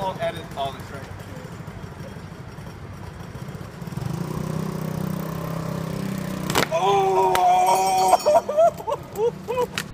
won't edit all this right Oh!